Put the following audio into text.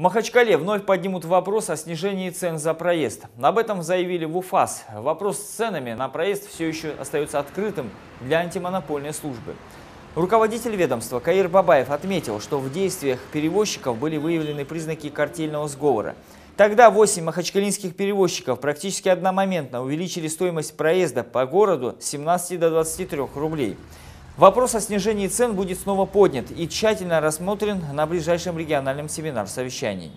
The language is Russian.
Махачкале вновь поднимут вопрос о снижении цен за проезд. Об этом заявили в УФАС. Вопрос с ценами на проезд все еще остается открытым для антимонопольной службы. Руководитель ведомства Каир Бабаев отметил, что в действиях перевозчиков были выявлены признаки картельного сговора. Тогда 8 махачкалинских перевозчиков практически одномоментно увеличили стоимость проезда по городу с 17 до 23 рублей. Вопрос о снижении цен будет снова поднят и тщательно рассмотрен на ближайшем региональном семинар-совещании.